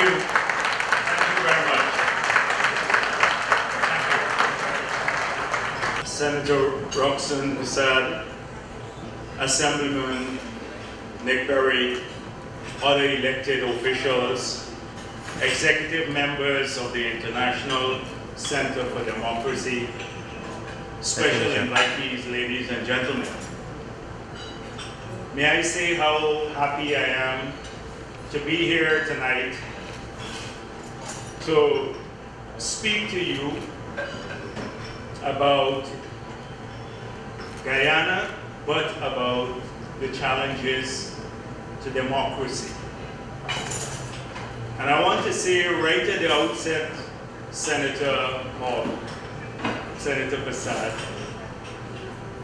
you. Thank you very much. Thank you. Senator Roxanne Persaud, Assemblyman Nick Perry, other elected officials, executive members of the International Center for Democracy, special invitees, ladies and gentlemen. May I say how happy I am to be here tonight to speak to you about Guyana, but about the challenges to democracy. And I want to say right at the outset, Senator Hall, Senator Persaud,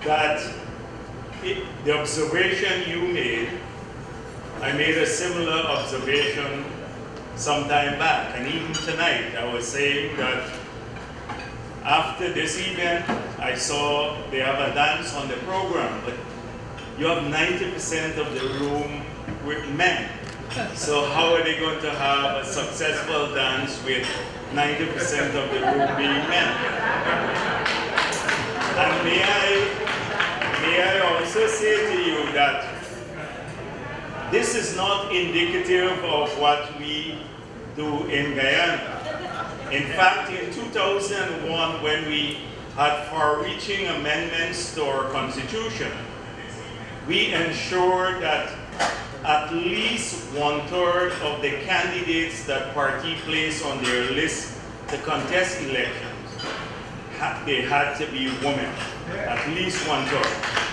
that it, the observation you made, I made a similar observation some time back. And even tonight, I was saying that after this event, I saw they have a dance on the program, but you have 90% of the room with men. So how are they going to have a successful dance with 90% of the room being men? And may I, may I also say to you that this is not indicative of what we do in Guyana. In fact, in 2001, when we had far-reaching amendments to our constitution, we ensured that at least one-third of the candidates that party placed on their list to contest elections, they had to be women, at least one-third.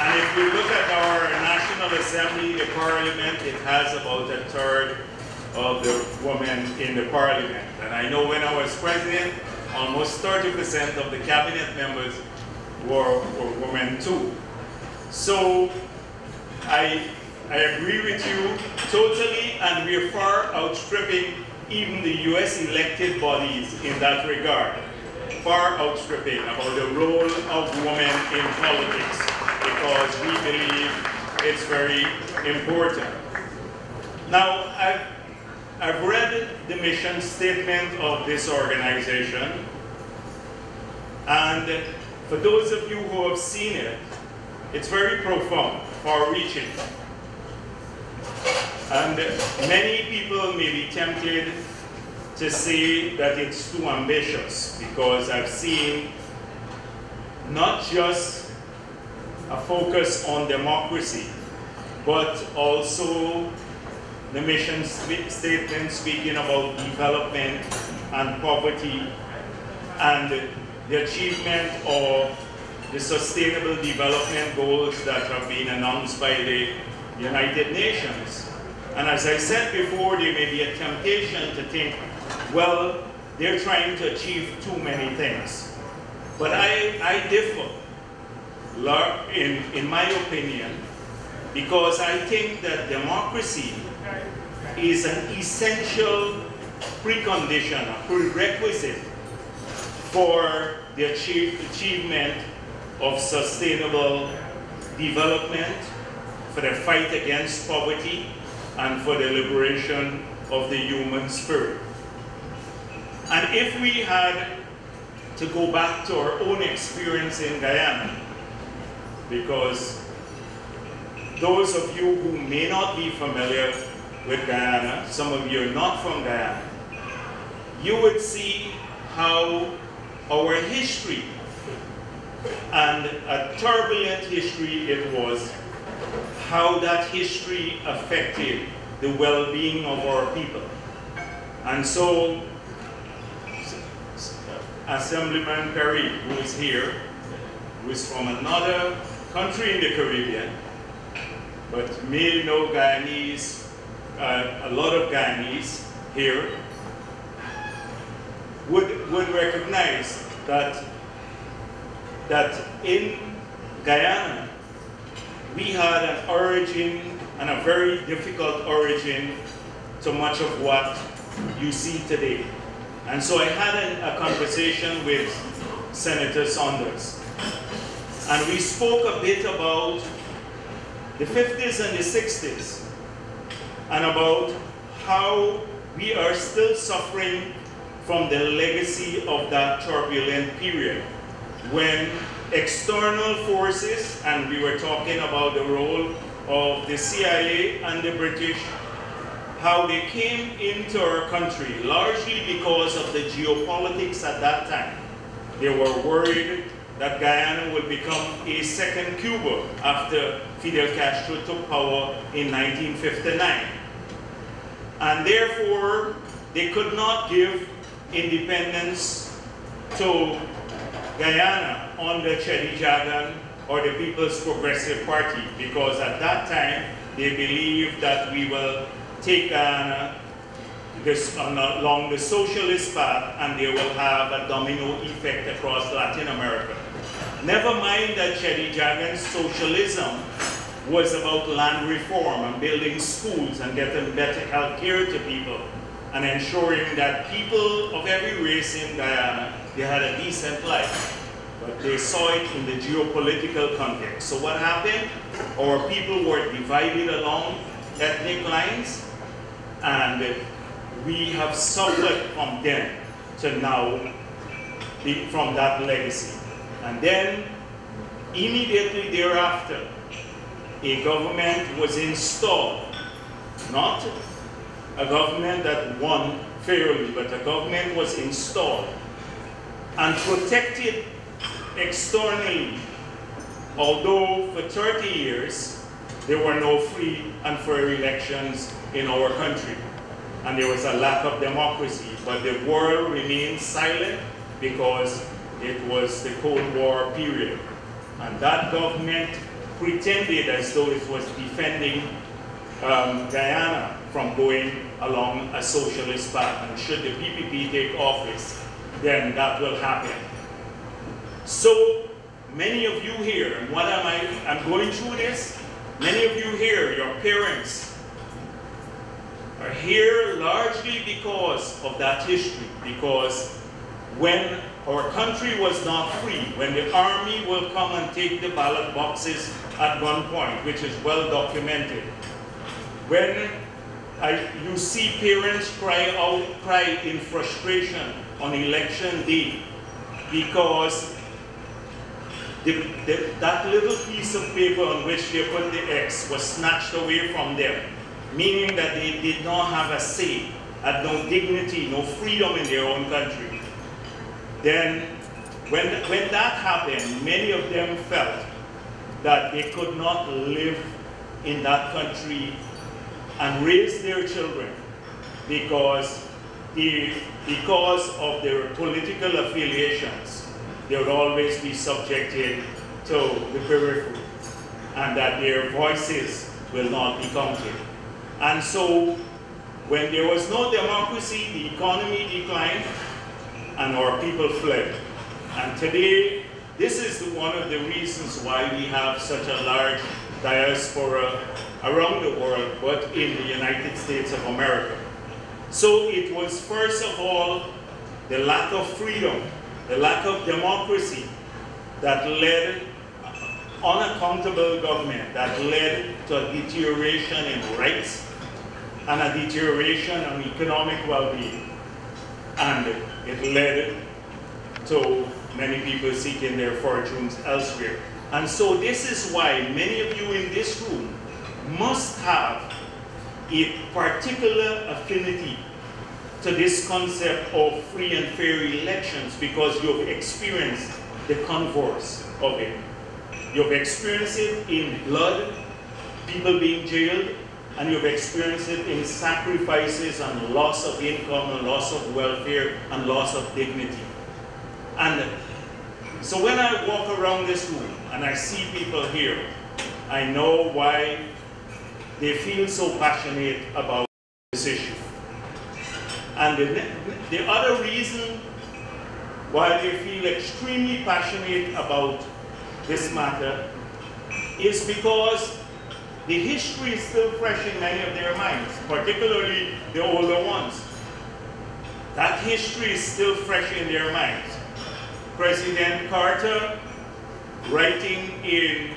And if you look at our National Assembly, the Parliament, it has about a third of the women in the Parliament. And I know when I was president, almost 30% of the cabinet members were, were women too. So I, I agree with you totally, and we're far outstripping even the US elected bodies in that regard. Far outstripping about the role of women in politics because we believe it's very important. Now, I've, I've read the mission statement of this organization, and for those of you who have seen it, it's very profound, far-reaching. And many people may be tempted to say that it's too ambitious because I've seen not just focus on democracy, but also the mission statement speaking about development and poverty and the achievement of the Sustainable Development Goals that have been announced by the United Nations. And as I said before, there may be a temptation to think, well, they're trying to achieve too many things. But I, I differ, in, in my opinion, because I think that democracy is an essential precondition, a prerequisite for the achieve, achievement of sustainable development, for the fight against poverty, and for the liberation of the human spirit. And if we had to go back to our own experience in Guyana, because those of you who may not be familiar with Guyana, some of you are not from Guyana, you would see how our history and a turbulent history it was, how that history affected the well-being of our people. And so, Assemblyman Perry, who is here, who is from another country in the Caribbean, but may know Guyanese, uh, a lot of Guyanese here, would, would recognize that that in Guyana, we had an origin and a very difficult origin to much of what you see today. And so I had a conversation with Senator Saunders. And we spoke a bit about the 50s and the 60s and about how we are still suffering from the legacy of that turbulent period when external forces, and we were talking about the role of the CIA and the British, how they came into our country largely because of the geopolitics at that time. They were worried that Guyana would become a second Cuba after Fidel Castro took power in 1959. And therefore, they could not give independence to Guyana under Cheddi Jagan or the People's Progressive Party because at that time they believed that we will take Guyana this, um, along the socialist path and they will have a domino effect across Latin America. Never mind that Cheddi Jagan's socialism was about land reform and building schools and getting better health care to people and ensuring that people of every race in Guyana, they had a decent life. But they saw it in the geopolitical context. So what happened? Our people were divided along ethnic lines and we have suffered from them to now be from that legacy. And then immediately thereafter, a government was installed, not a government that won fairly, but a government was installed and protected externally. Although for 30 years, there were no free and fair elections in our country. And there was a lack of democracy, but the world remained silent because it was the Cold War period. And that government pretended as though it was defending um, Guyana from going along a socialist path. And should the PPP take office, then that will happen. So many of you here, and what am I, I'm going through this, many of you here, your parents, are here largely because of that history, because when our country was not free, when the army will come and take the ballot boxes at one point, which is well documented, when I, you see parents cry out, cry in frustration on election day because the, the, that little piece of paper on which they put the X was snatched away from them, meaning that they did not have a say, had no dignity, no freedom in their own country. Then, when, when that happened, many of them felt that they could not live in that country and raise their children because, the, because of their political affiliations they would always be subjected to the periphery and that their voices will not be counted. And so when there was no democracy, the economy declined and our people fled. And today, this is one of the reasons why we have such a large diaspora around the world, but in the United States of America. So it was first of all the lack of freedom the lack of democracy that led unaccountable government that led to a deterioration in rights and a deterioration in economic well-being. And it led to many people seeking their fortunes elsewhere. And so this is why many of you in this room must have a particular affinity to this concept of free and fair elections because you've experienced the converse of it. You've experienced it in blood, people being jailed, and you've experienced it in sacrifices and loss of income and loss of welfare and loss of dignity. And so when I walk around this room and I see people here, I know why they feel so passionate about this issue. And the, the other reason why they feel extremely passionate about this matter is because the history is still fresh in many of their minds, particularly the older ones. That history is still fresh in their minds. President Carter, writing in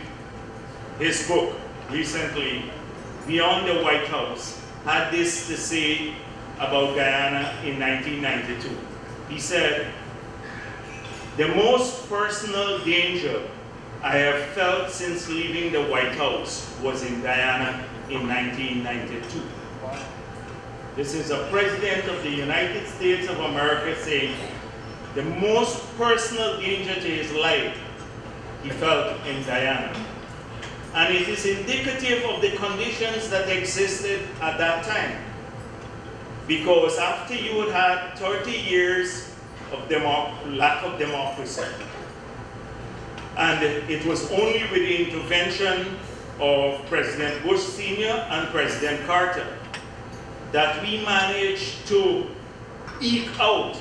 his book recently, Beyond the White House, had this to say about Guyana in 1992. He said, the most personal danger I have felt since leaving the White House was in Guyana in 1992. This is a president of the United States of America saying the most personal danger to his life he felt in Guyana. And it is indicative of the conditions that existed at that time. Because after you had had 30 years of lack of democracy, and it was only with the intervention of President Bush Sr. and President Carter that we managed to eke out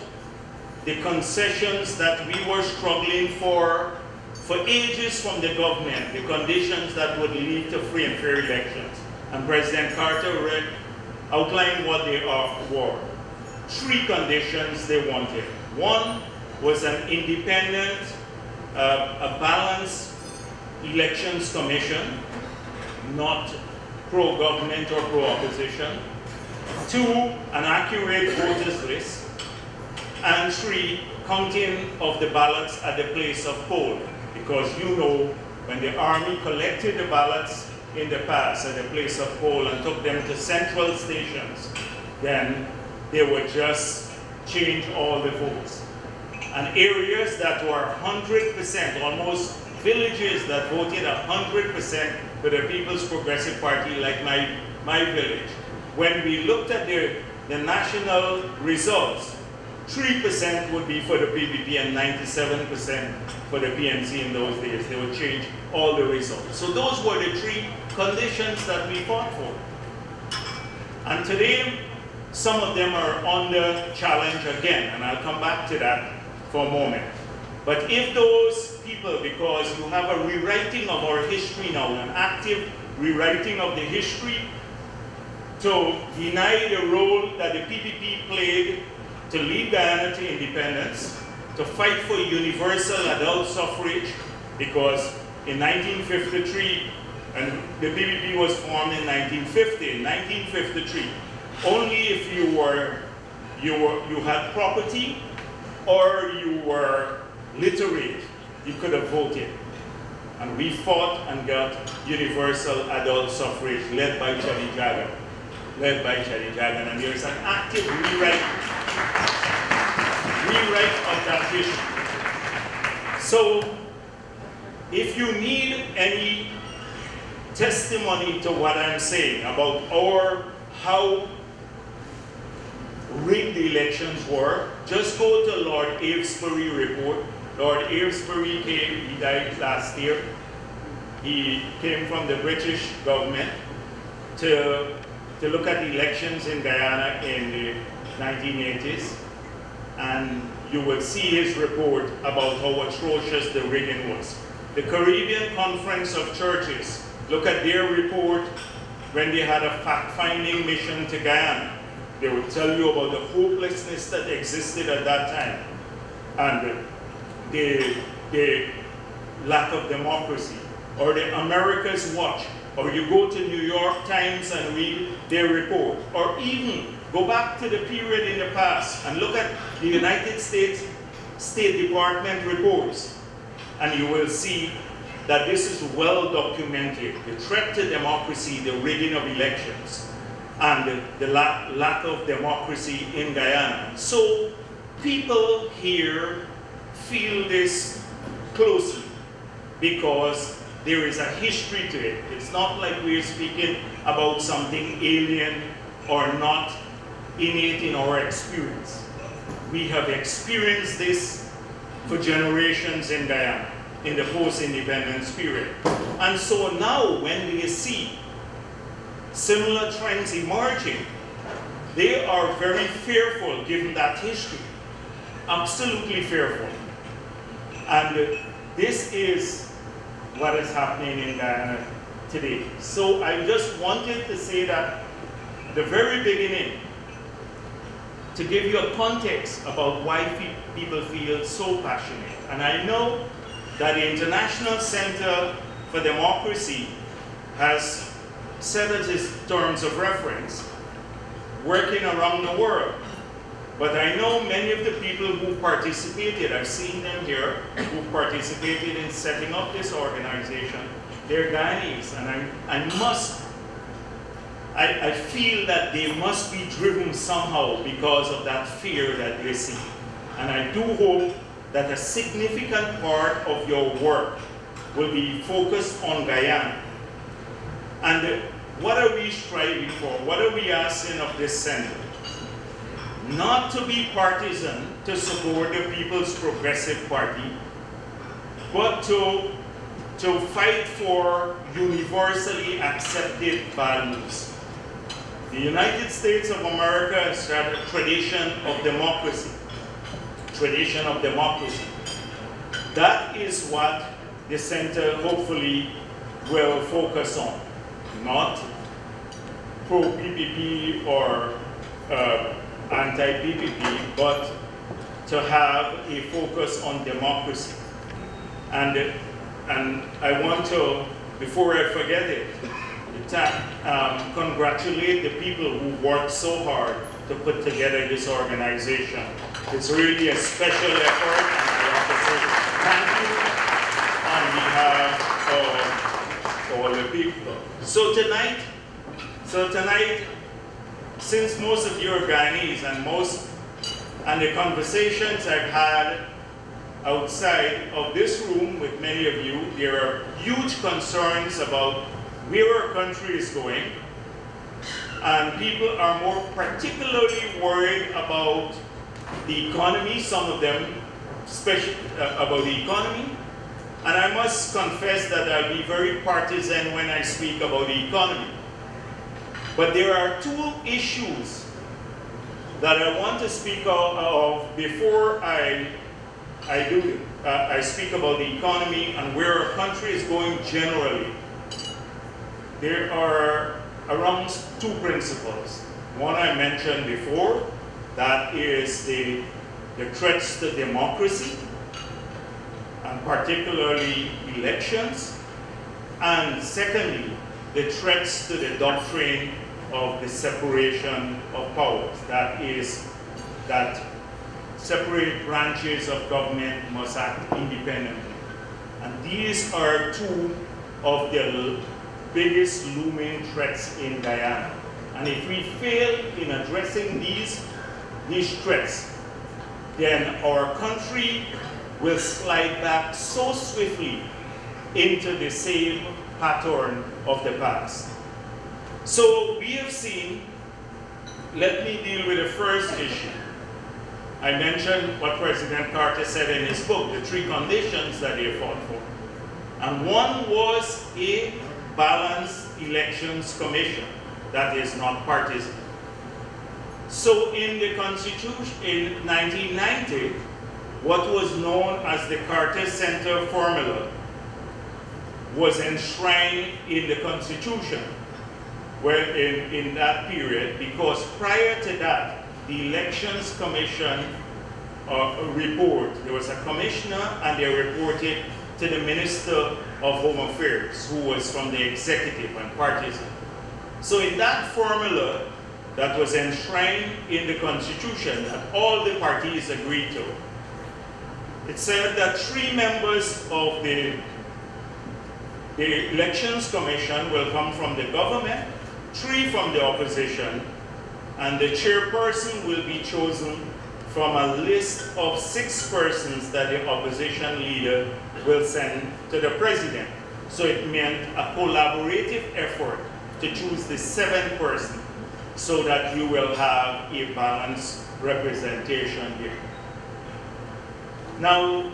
the concessions that we were struggling for for ages from the government, the conditions that would lead to free and fair elections. And President Carter read, outlined what they are, were. Three conditions they wanted. One was an independent, uh, a balanced elections commission, not pro-government or pro-opposition. Two, an accurate voters list. And three, counting of the ballots at the place of poll. Because you know, when the army collected the ballots in the past at the place of poll and took them to central stations, then they would just change all the votes. And areas that were 100%, almost villages that voted 100% for the People's Progressive Party, like my, my village, when we looked at the, the national results, 3% would be for the PPP and 97% for the PNC in those days. They would change all the results. So those were the three conditions that we fought for. And today, some of them are under challenge again, and I'll come back to that for a moment. But if those people, because you have a rewriting of our history now, an active rewriting of the history to deny the role that the PPP played to lead Guyana to independence, to fight for universal adult suffrage, because in 1953, and the PPP was formed in 1950, in 1953, only if you were, you were, you had property or you were literate, you could have voted. And we fought and got universal adult suffrage led by Cheddi Jagan, led by Cheddi Jagan, and there's an active rewrite rewrite of that history. So, if you need any testimony to what I'm saying about our, how rigged the elections were, just go to Lord Avebury report. Lord Avebury came, he died last year. He came from the British government to, to look at the elections in Guyana in the 1980s and you will see his report about how atrocious the rigging was. The Caribbean Conference of Churches, look at their report when they had a fact-finding mission to Guyana. They will tell you about the hopelessness that existed at that time. And the, the lack of democracy. Or the America's Watch, or you go to New York Times and read their report, or even Go back to the period in the past and look at the United States State Department reports, and you will see that this is well documented. The threat to democracy, the rigging of elections, and the, the la lack of democracy in Guyana. So people here feel this closely because there is a history to it. It's not like we're speaking about something alien or not innate in our experience. We have experienced this for generations in Guyana, in the post-independence period. And so now when we see similar trends emerging, they are very fearful given that history. Absolutely fearful. And this is what is happening in Guyana today. So I just wanted to say that the very beginning, to give you a context about why people feel so passionate. And I know that the International Center for Democracy has set as its terms of reference working around the world. But I know many of the people who participated, I've seen them here, who participated in setting up this organization. They're Guyanese, and I, I must, I, I feel that they must be driven somehow because of that fear that they see. And I do hope that a significant part of your work will be focused on Guyana. And what are we striving for? What are we asking of this center? Not to be partisan to support the People's Progressive Party, but to, to fight for universally accepted values. The United States of America has had a tradition of democracy. Tradition of democracy. That is what the center hopefully will focus on, not pro-PPP or uh, anti-PPP, but to have a focus on democracy. And, and I want to, before I forget it, um, congratulate the people who worked so hard to put together this organization. It's really a special effort, to thank you on behalf of all the people. So tonight, so tonight, since most of you are Guyanese and most, and the conversations I've had outside of this room with many of you, there are huge concerns about where our country is going. And people are more particularly worried about the economy, some of them, especially uh, about the economy. And I must confess that I'll be very partisan when I speak about the economy. But there are two issues that I want to speak of before I, I do uh, I speak about the economy and where our country is going generally. There are around two principles. One I mentioned before, that is the, the threats to democracy, and particularly elections. And secondly, the threats to the doctrine of the separation of powers. That is, that separate branches of government must act independently. And these are two of the biggest looming threats in Guyana. And if we fail in addressing these, these threats, then our country will slide back so swiftly into the same pattern of the past. So we have seen, let me deal with the first issue. I mentioned what President Carter said in his book, the three conditions that he fought for. And one was a balanced elections commission that is not partisan. So in the Constitution in 1990, what was known as the Carter Center formula was enshrined in the Constitution well, in, in that period because prior to that, the Elections Commission uh, report, there was a commissioner and they reported to the Minister of Home Affairs who was from the executive and partisan. So in that formula that was enshrined in the Constitution that all the parties agreed to, it said that three members of the, the Elections Commission will come from the government, three from the opposition, and the chairperson will be chosen from a list of six persons that the opposition leader will send to the president. So it meant a collaborative effort to choose the seventh person so that you will have a balanced representation here. Now,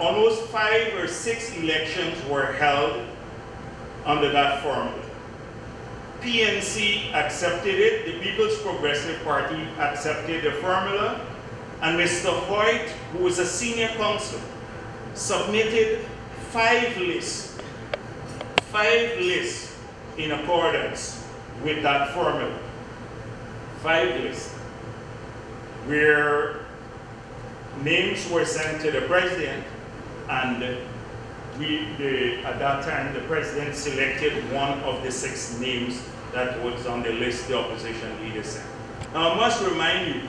almost five or six elections were held under that formula. PNC accepted it, the People's Progressive Party accepted the formula, and Mr. Hoyte, who was a senior counsel, submitted five lists, five lists in accordance with that formula. Five lists, where names were sent to the president, and we, the, at that time, the president selected one of the six names that was on the list the opposition leader sent. Now I must remind you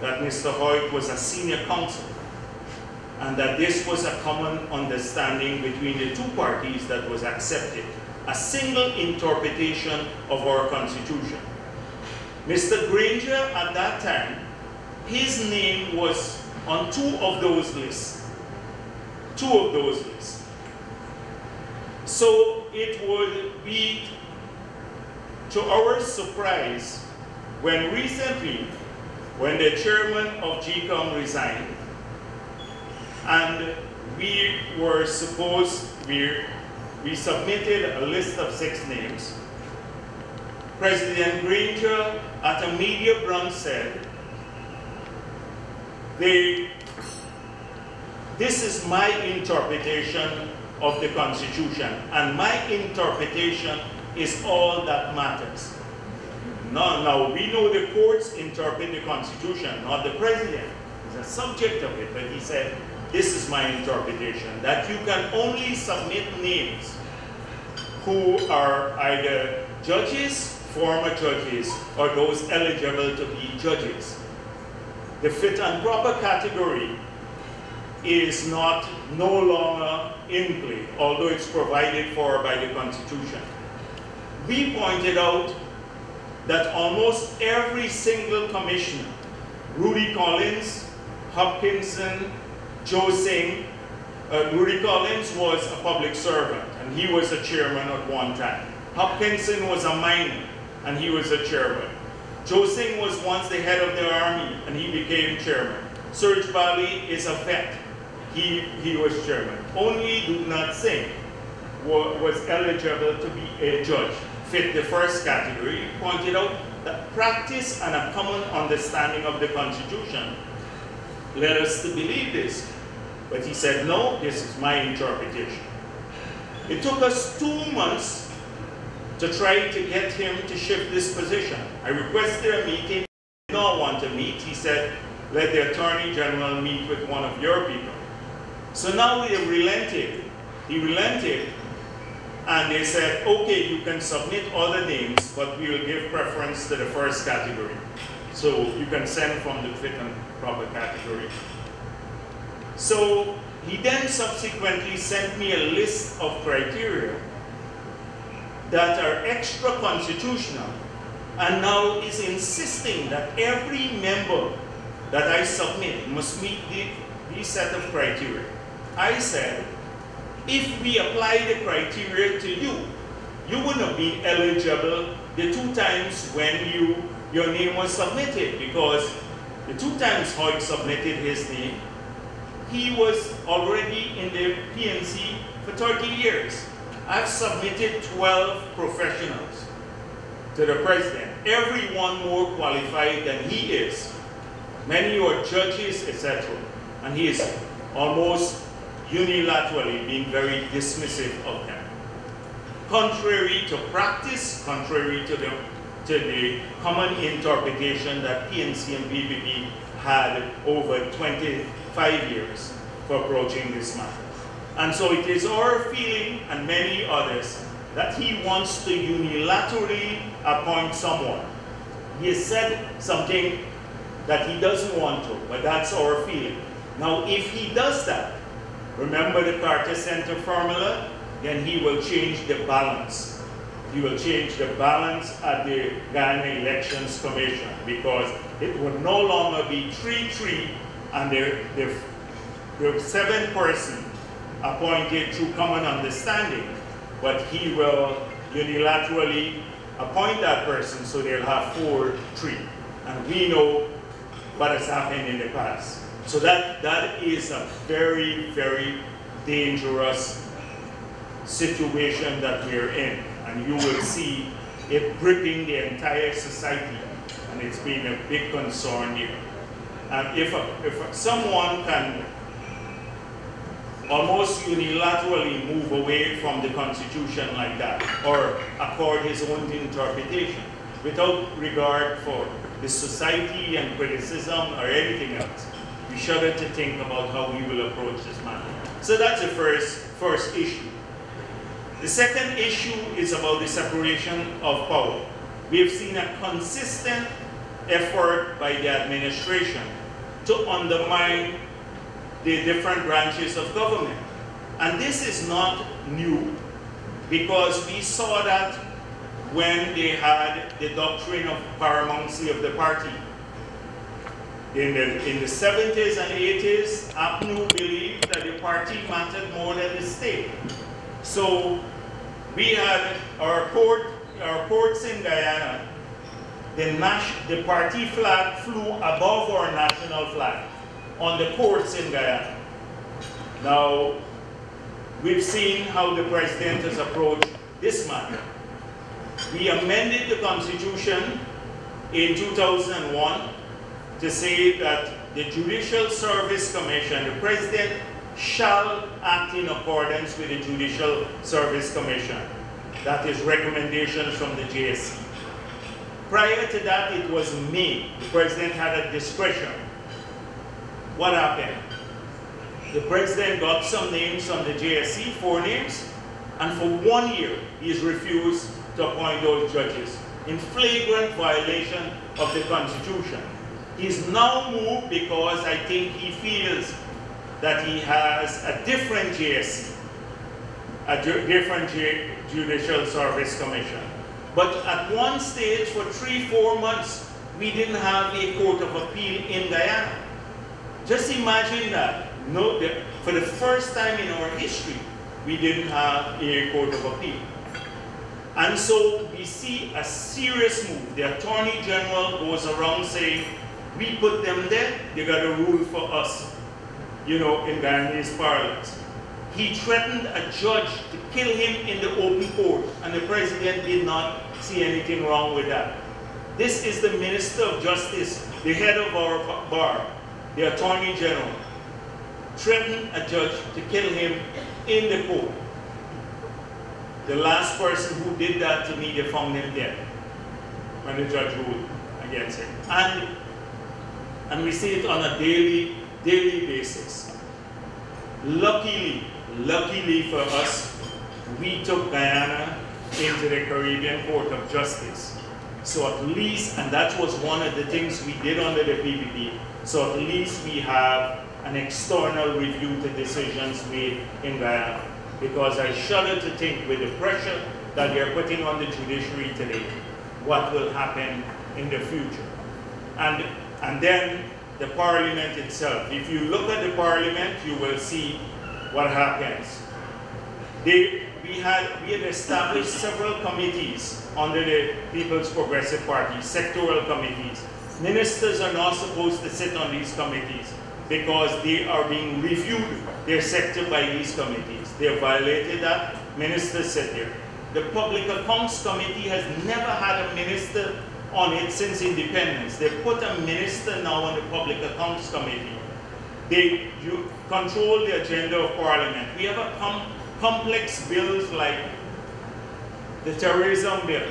that Mr. Hoyte was a senior counsel and that this was a common understanding between the two parties that was accepted, a single interpretation of our constitution. Mr. Granger at that time, his name was on two of those lists. Two of those lists. So it would be to our surprise when recently, when the chairman of GECOM resigned, and we were supposed, we, we submitted a list of six names. President Granger at a media brunch said, they, this is my interpretation of the Constitution, and my interpretation is all that matters. Now, now, we know the courts interpret the Constitution, not the president. He's a subject of it, but he said, this is my interpretation, that you can only submit names who are either judges, former judges, or those eligible to be judges. The fit and proper category is not no longer in play, although it's provided for by the Constitution. We pointed out that almost every single commissioner, Rudy Collins, Hopkinson, Joe Singh, uh, Rudy Collins was a public servant, and he was a chairman at one time. Hopkinson was a miner, and he was a chairman. Joe Singh was once the head of the army, and he became chairman. Surujbally is a vet. He, he was chairman. Only Doodnauth Singh was eligible to be a judge, fit the first category. Pointed out that practice and a common understanding of the Constitution led us to believe this. But he said, no, this is my interpretation. It took us two months to try to get him to shift this position. I requested a meeting, he did not want to meet. He said, let the Attorney General meet with one of your people. So now we have relented. He relented, and they said, okay, you can submit other names, but we will give preference to the first category. So you can send from the fit and proper category. So he then subsequently sent me a list of criteria that are extra constitutional and now is insisting that every member that I submit must meet the, the set of criteria. I said, if we apply the criteria to you, you would not be eligible the two times when you your name was submitted because the two times Hoyte submitted his name, he was already in the PNC for 30 years. I've submitted 12 professionals to the president, every one more qualified than he is. Many are judges, etc. And he is almost unilaterally being very dismissive of them. Contrary to practice, contrary to the, to the common interpretation that PNC and PPP had over 25 years for approaching this matter. And so it is our feeling, and many others, that he wants to unilaterally appoint someone. He has said something that he doesn't want to, but that's our feeling. Now, if he does that, remember the Carter Center formula, then he will change the balance. He will change the balance at the Guyana Elections Commission because it will no longer be 3-3 and the, the, the seventh person appointed through common understanding, but he will unilaterally appoint that person so they'll have 4-3. And we know what has happened in the past. So that, that is a very, very dangerous situation that we're in. And you will see it gripping the entire society. And it's been a big concern here. And if, a, if someone can almost unilaterally move away from the Constitution like that, or accord his own interpretation, without regard for the society and criticism or anything else, shudder to think about how we will approach this matter. So that's the first, first issue. The second issue is about the separation of power. we've seen a consistent effort by the administration to undermine the different branches of government. And this is not new because we saw that when they had the doctrine of paramountcy of the party. In the, in the 70s and 80s, APNU believed that the party mattered more than the state. So we had our port, our ports in Guyana, the, the party flag flew above our national flag on the ports in Guyana. Now, we've seen how the president has approached this matter. We amended the constitution in 2001 to say that the Judicial Service Commission, the president shall act in accordance with the Judicial Service Commission. That is recommendations from the JSC. Prior to that, it was me. The president had a discretion. What happened? The president got some names from the JSC, four names, and for one year, he's refused to appoint those judges in flagrant violation of the Constitution. He's now moved because I think he feels that he has a different JSC, a ju different J Judicial Service Commission. But at one stage, for three, four months, we didn't have a court of appeal in Guyana. Just imagine that. No, for the first time in our history, we didn't have a court of appeal. And so we see a serious move. The Attorney General goes around saying, we put them there, they got to rule for us, you know, in Guyanese parlance. He threatened a judge to kill him in the open court, and the president did not see anything wrong with that. This is the Minister of Justice, the head of our bar, the Attorney General, threatened a judge to kill him in the court. The last person who did that to me, they found him dead when the judge ruled against him. And, and we see it on a daily, daily basis. Luckily, luckily for us, we took Guyana into the Caribbean Court of Justice. So at least, and that was one of the things we did under the PPP, so at least we have an external review to decisions made in Guyana. Because I shudder to think with the pressure that they are putting on the judiciary today, what will happen in the future. And, and then the parliament itself. If you look at the parliament, you will see what happens. They, we, had, we had established several committees under the People's Progressive Party, sectoral committees. Ministers are not supposed to sit on these committees because they are being reviewed, their sector by these committees. They have violated that, ministers sit there. The Public Accounts Committee has never had a minister on it since independence. They put a minister now on the Public Accounts Committee. They control the agenda of Parliament. We have a com complex bills like the terrorism bill,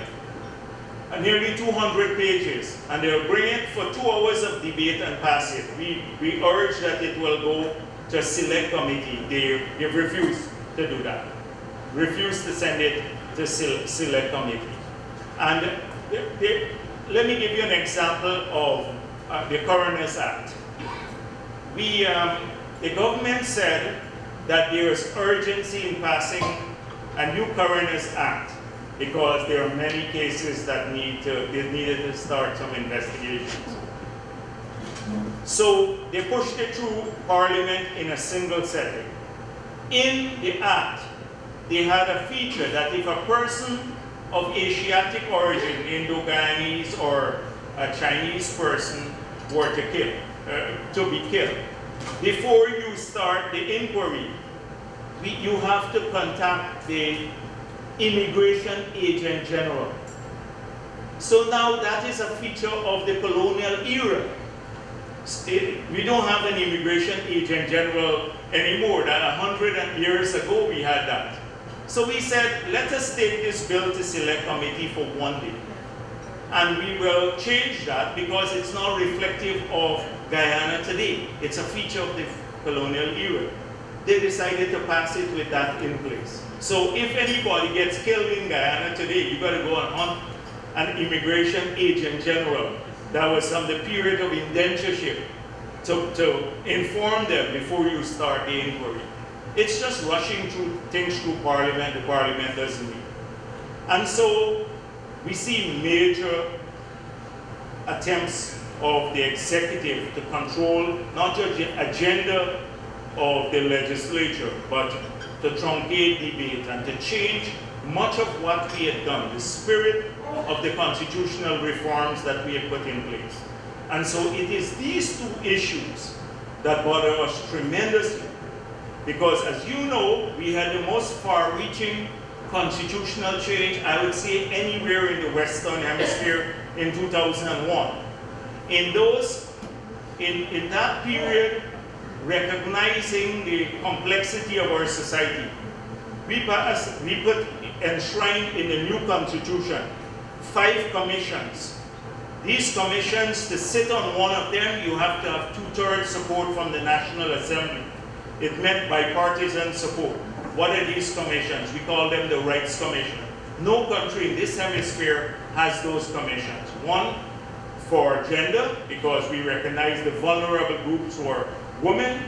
uh, nearly 200 pages, and they'll bring it for two hours of debate and pass it. We, we urge that it will go to a select committee. They, they've refused to do that. Refused to send it to select committee. And they, they, let me give you an example of uh, the Coroner's Act. We, um, the government said that there is urgency in passing a new Coroner's Act because there are many cases that need to, they needed to start some investigations. So they pushed it through Parliament in a single setting. In the Act, they had a feature that if a person of Asiatic origin, Indo-Guyanese or a Chinese person were to kill, uh, to be killed, before you start the inquiry, we, you have to contact the immigration agent general. So now that is a feature of the colonial era. We don't have an immigration agent general anymore. That a hundred years ago we had that. So we said, let us take this bill to select committee for one day. And we will change that because it's not reflective of Guyana today. It's a feature of the colonial era. They decided to pass it with that in place. So if anybody gets killed in Guyana today, you got to go and hunt an immigration agent general that was from the period of indentureship to, to inform them before you start the inquiry. It's just rushing through things through Parliament, the Parliament doesn't meet. And so we see major attempts of the executive to control not just the agenda of the legislature, but to truncate debate and to change much of what we had done, the spirit of the constitutional reforms that we had put in place. And so it is these two issues that bother us tremendously. Because as you know, we had the most far-reaching constitutional change, I would say anywhere in the Western Hemisphere in 2001. In those, in, in that period, recognizing the complexity of our society, we, passed, we put enshrined in the new constitution five commissions. These commissions, to sit on one of them, you have to have two-thirds support from the National Assembly. It meant bipartisan support. What are these commissions? We call them the Rights Commission. No country in this hemisphere has those commissions. One for gender, because we recognize the vulnerable groups who are women,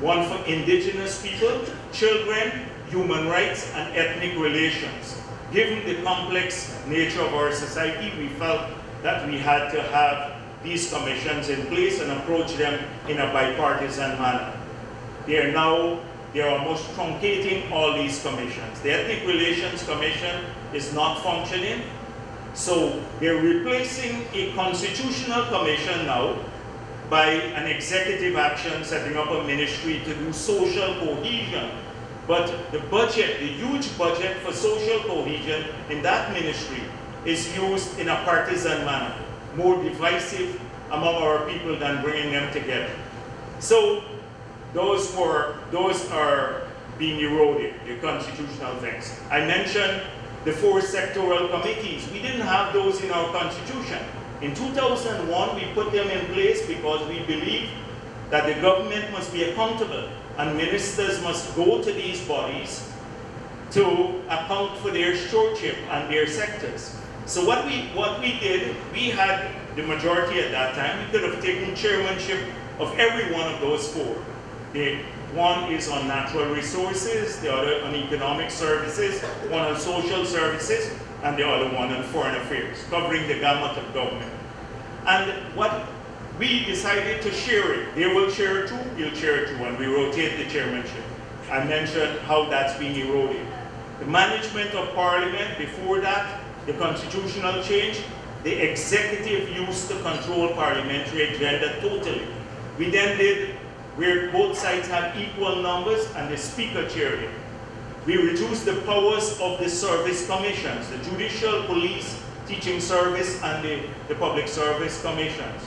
one for indigenous people, children, human rights, and ethnic relations. Given the complex nature of our society, we felt that we had to have these commissions in place and approach them in a bipartisan manner. They are now, they are almost truncating all these commissions. The Ethnic Relations Commission is not functioning, so they're replacing a constitutional commission now by an executive action setting up a ministry to do social cohesion. But the budget, the huge budget for social cohesion in that ministry is used in a partisan manner, more divisive among our people than bringing them together. So those were those are being eroded, the constitutional things. I mentioned the four sectoral committees. We didn't have those in our constitution. In 2001, we put them in place because we believe that the government must be accountable and ministers must go to these bodies to account for their stewardship and their sectors. So what we, what we did, we had the majority at that time. We could have taken chairmanship of every one of those four. One is on natural resources, the other on economic services, one on social services, and the other one on foreign affairs, covering the gamut of government. And what we decided to share it. They will share two, you'll share two, and we rotate the chairmanship. I mentioned how that's being eroded. The management of parliament, before that, the constitutional change, the executive used to control parliamentary agenda totally. We then did where both sides had equal numbers and the speaker chaired it. We reduced the powers of the service commissions, the judicial, police, teaching service, and the, the public service commissions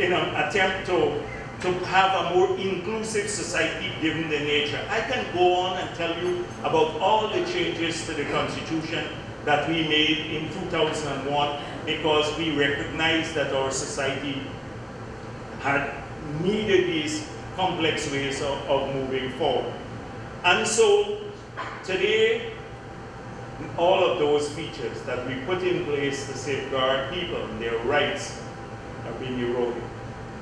in an attempt to, to have a more inclusive society given the nature. I can go on and tell you about all the changes to the Constitution that we made in 2001 because we recognized that our society had needed these complex ways of, of moving forward. And so today, all of those features that we put in place to safeguard people and their rights are being eroded.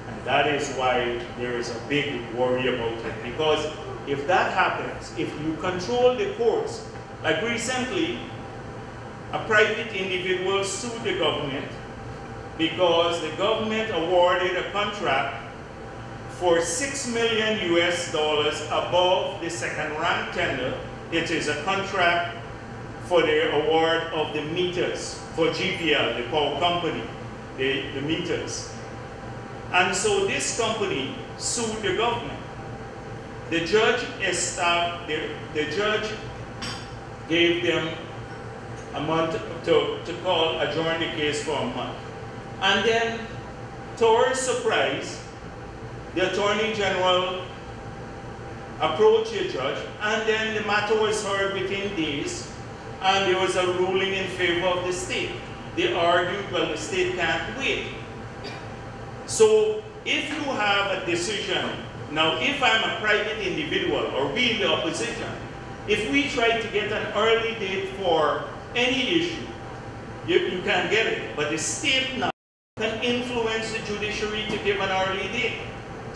And that is why there is a big worry about it. Because if that happens, if you control the courts, like recently, a private individual sued the government because the government awarded a contract for 6 million US dollars above the second rank tender. It is a contract for the award of the meters for GPL, the power company, the, the meters. And so this company sued the government. The judge the, the judge gave them a month to, to call, adjourn the case for a month. And then, to our surprise, the Attorney General approached the judge, and then the matter was heard within days, and there was a ruling in favor of the state. They argued, well, the state can't wait. So if you have a decision, now if I'm a private individual or we in the opposition, if we try to get an early date for any issue, you, you can't get it. But the state now can influence the judiciary to give an early date.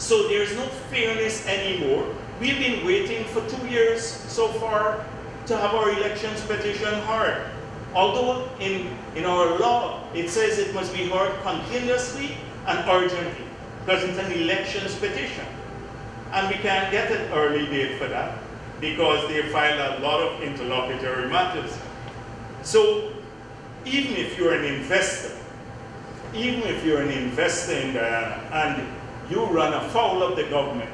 So there's no fairness anymore. We've been waiting for two years so far to have our elections petition heard. Although in, in our law, it says it must be heard continuously and urgently, because it's an elections petition. And we can't get an early date for that, because they file a lot of interlocutory matters. So even if you're an investor, even if you're an investor in Guyana and you run afoul of the government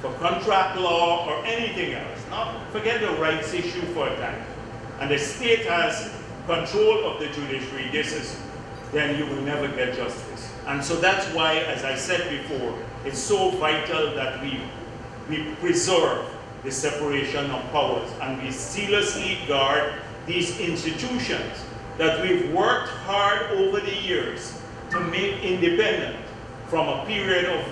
for contract law or anything else, not forget the rights issue for a time, and the state has control of the judiciary, this is, then you will never get justice. And so that's why, as I said before, it's so vital that we, we preserve the separation of powers. And we zealously guard these institutions that we've worked hard over the years to make independent from a period of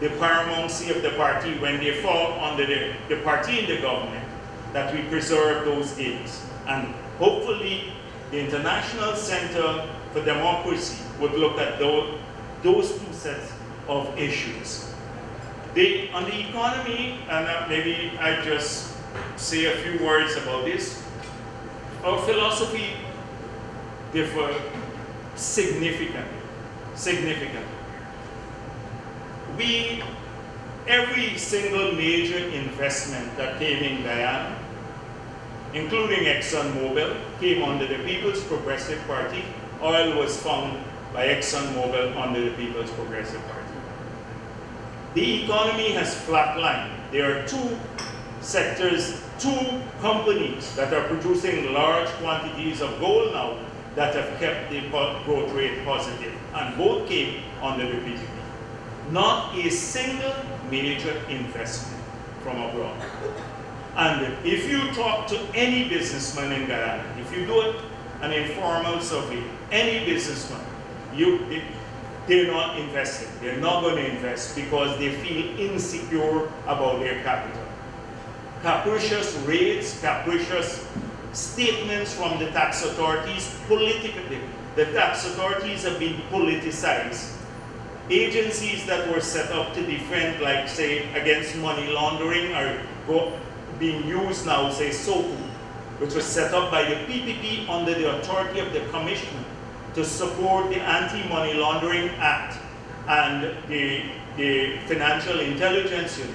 the paramountcy of the party when they fall under the, the party in the government, that we preserve those gains. And hopefully the International Center for Democracy would look at those, those two sets of issues. The, on the economy, and uh, maybe I just say a few words about this, our philosophy differ significantly, significantly. We, every single major investment that came in Guyana including ExxonMobil, came under the People's Progressive Party. Oil was found by ExxonMobil under the People's Progressive Party. The economy has flatlined. There are two sectors, two companies that are producing large quantities of gold now that have kept the growth rate positive, and both came under the PPP. Not a single major investment from abroad. And if you talk to any businessman in Guyana, if you do it, an informal survey, any businessman, you, they're not investing. They're not going to invest because they feel insecure about their capital. Capricious rates, capricious statements from the tax authorities, politically, the tax authorities have been politicized. Agencies that were set up to defend, like say, against money laundering are being used now, say SOCU, which was set up by the PPP under the authority of the Commission to support the Anti-Money Laundering Act and the, the Financial Intelligence Unit.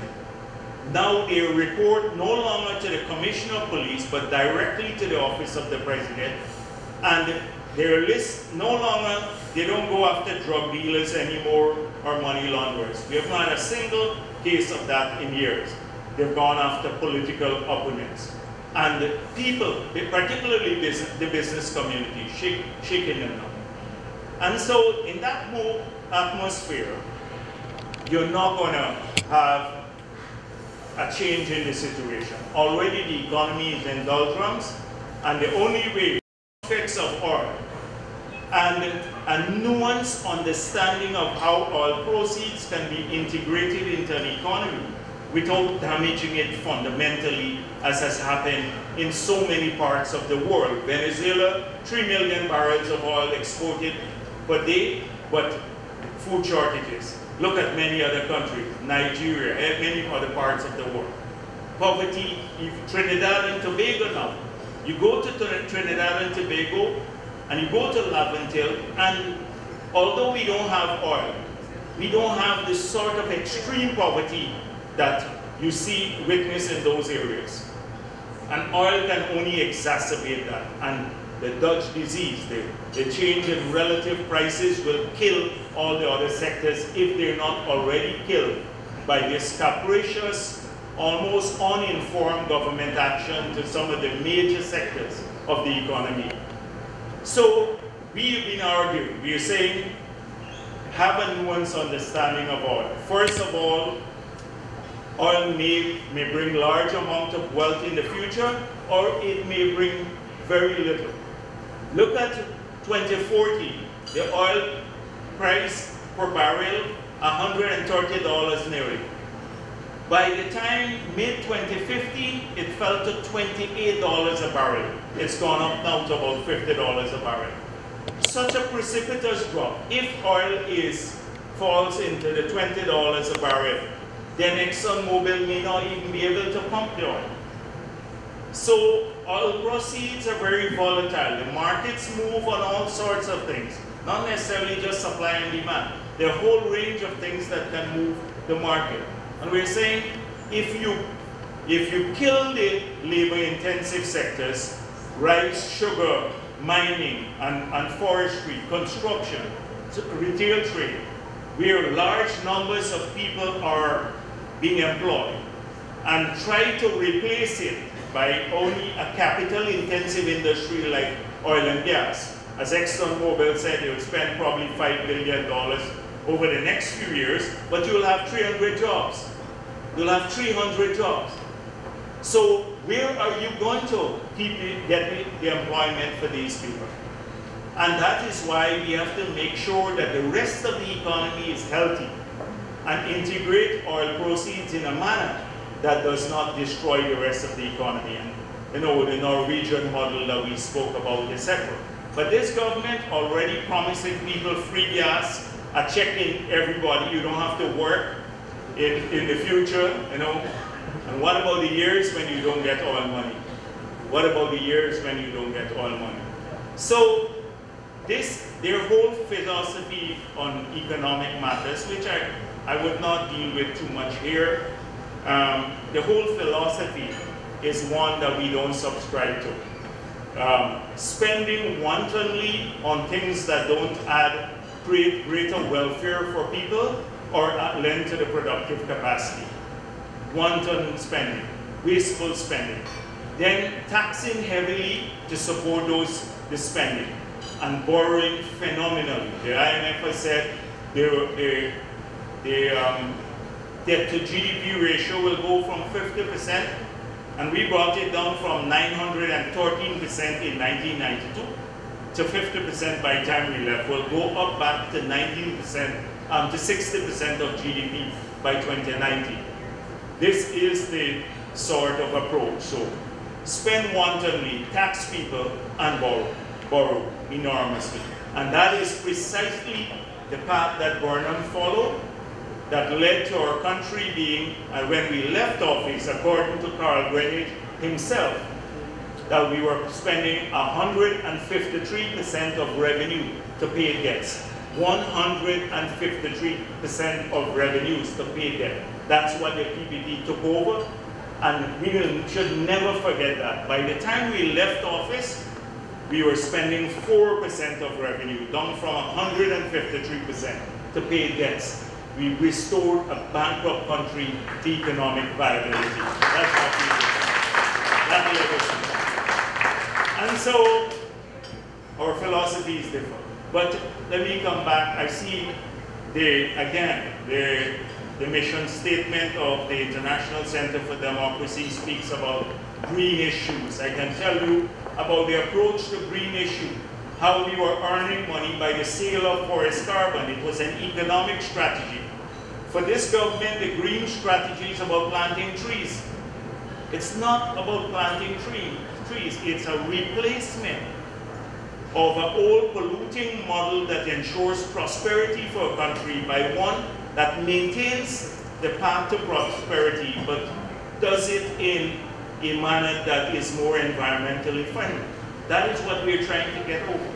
Now they report no longer to the Commissioner of Police, but directly to the Office of the President. And their list no longer, they don't go after drug dealers anymore or money launderers. We have not had a single case of that in years. They've gone after political opponents. And people, particularly business, the business community, shaking them down. And so in that whole atmosphere, you're not going to have a change in the situation. Already the economy is in doldrums, and the only way effects of oil and a nuanced understanding of how oil proceeds can be integrated into an economy without damaging it fundamentally as has happened in so many parts of the world. Venezuela, 3 million barrels of oil exported per day, but food shortages. Look at many other countries, Nigeria, and eh, many other parts of the world. Poverty, Trinidad and Tobago now. You go to Trinidad and Tobago, and you go to Laventille, and although we don't have oil, we don't have the sort of extreme poverty that you see witness in those areas. And oil can only exacerbate that. And the Dutch disease, the, the change in relative prices will kill all the other sectors if they're not already killed by this capricious, almost uninformed government action to some of the major sectors of the economy. So we've been arguing, we're saying, have a nuanced understanding of oil. First of all, Oil may, may bring large amount of wealth in the future, or it may bring very little. Look at 2040, the oil price per barrel, $130 nearly. By the time mid-2050, it fell to $28 a barrel. It's gone up now to about $50 a barrel. such a precipitous drop. If oil is falls into the $20 a barrel, then ExxonMobil may not even be able to pump the oil. So oil proceeds are very volatile. The markets move on all sorts of things, not necessarily just supply and demand. There are a whole range of things that can move the market. And we're saying if you if you kill the labor-intensive sectors, rice, sugar, mining, and, and forestry, construction, retail trade, where large numbers of people are being employed, and try to replace it by only a capital-intensive industry like oil and gas. As ExxonMobil said, they will spend probably $5 billion over the next few years, but you'll have 300 jobs. You'll have 300 jobs. So where are you going to keep get the employment for these people? And that is why we have to make sure that the rest of the economy is healthy and integrate oil proceeds in a manner that does not destroy the rest of the economy. And you know, the Norwegian model that we spoke about separate. But this government already promising people free gas, a check in everybody, you don't have to work in, in the future, you know. And what about the years when you don't get oil money? What about the years when you don't get oil money? So this, their whole philosophy on economic matters, which I, I would not deal with too much here, um, the whole philosophy is one that we don't subscribe to. Um, spending wantonly on things that don't add create greater welfare for people or lend to the productive capacity. Wanton spending, wasteful spending. Then taxing heavily to support those the spending and borrowing phenomenally. The IMF has said the, the, the um, debt to GDP ratio will go from 50%, and we brought it down from 913% in 1992 to 50% by the time we left. We'll go up back to 19%, um, to 60% of GDP by 2019. This is the sort of approach. So spend wantonly, tax people, and borrow, borrow enormously. And that is precisely the path that Burnham followed that led to our country being, and when we left office, according to Carl Greenidge himself, that we were spending 153% of revenue to pay debts. 153% of revenues to pay debt. That's what the PPP took over, and we should never forget that. By the time we left office, we were spending 4% of revenue, down from 153% to pay debts we restored a bankrupt country to economic viability. That's what we did. And so, our philosophy is different. But let me come back. I see the, again, the, the mission statement of the International Center for Democracy speaks about green issues. I can tell you about the approach to green issue how we were earning money by the sale of forest carbon. It was an economic strategy. For this government, the green strategy is about planting trees. It's not about planting tree, trees. It's a replacement of an old polluting model that ensures prosperity for a country by one that maintains the path to prosperity, but does it in a manner that is more environmentally friendly. That is what we're trying to get over.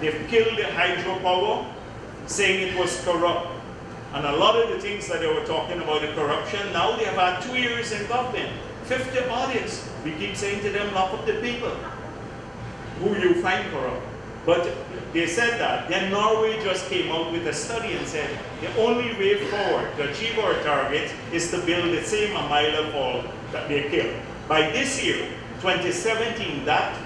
They've killed the hydropower, saying it was corrupt. And a lot of the things that they were talking about the corruption, now they have had two years in government, 50 audits. We keep saying to them, lock up the people who you find corrupt. But they said that. Then Norway just came out with a study and said the only way forward to achieve our target is to build the same Amaila Falls that they killed. By this year, 2017, that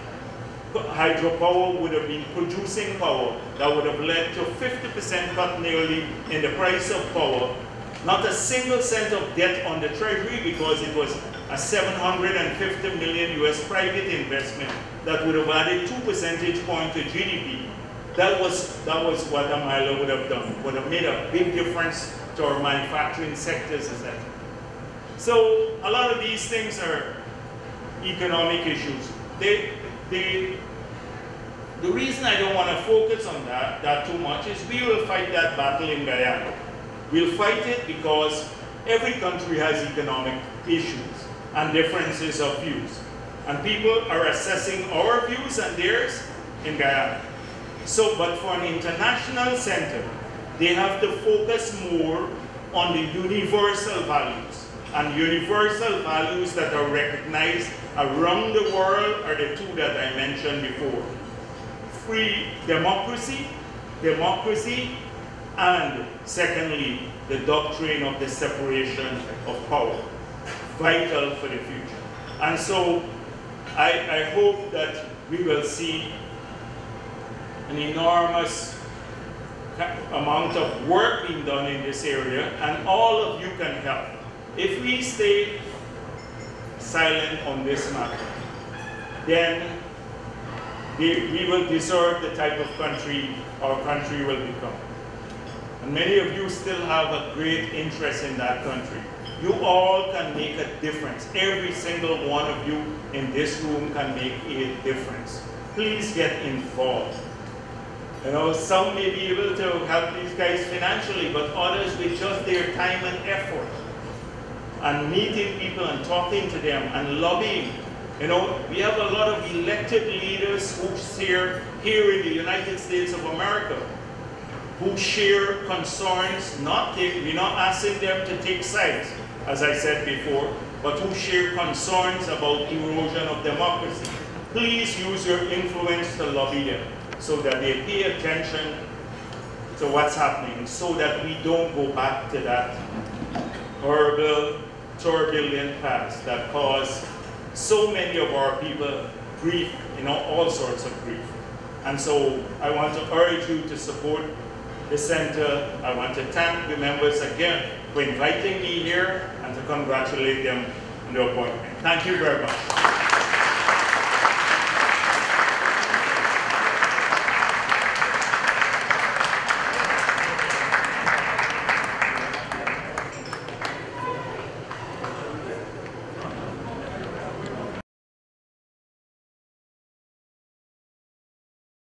hydropower would have been producing power that would have led to 50% cut nearly in the price of power. Not a single cent of debt on the treasury because it was a 750 million US private investment that would have added two percentage points to GDP. That was, that was what Amaila would have done, would have made a big difference to our manufacturing sectors, etc. So a lot of these things are economic issues. They, the, the reason I don't want to focus on that, that too much is we will fight that battle in Guyana. We'll fight it because every country has economic issues and differences of views. And people are assessing our views and theirs in Guyana. So, but for an international center, they have to focus more on the universal values. And universal values that are recognized around the world are the two that I mentioned before. Free democracy, democracy, and secondly, the doctrine of the separation of power, vital for the future. And so I, I hope that we will see an enormous amount of work being done in this area, and all of you can help. If we stay silent on this matter, then we will deserve the type of country our country will become. And many of you still have a great interest in that country. You all can make a difference. Every single one of you in this room can make a difference. Please get involved. You know, some may be able to help these guys financially, but others with just their time and effort. And meeting people and talking to them and lobbying. You know, we have a lot of elected leaders who here, here in the United States of America who share concerns, not take, we're not asking them to take sides, as I said before, but who share concerns about erosion of democracy. Please use your influence to lobby them so that they pay attention to what's happening so that we don't go back to that horrible, turbulent past that caused so many of our people grief, you know, all sorts of grief. And so I want to urge you to support the center. I want to thank the members again for inviting me here and to congratulate them on the appointment. Thank you very much.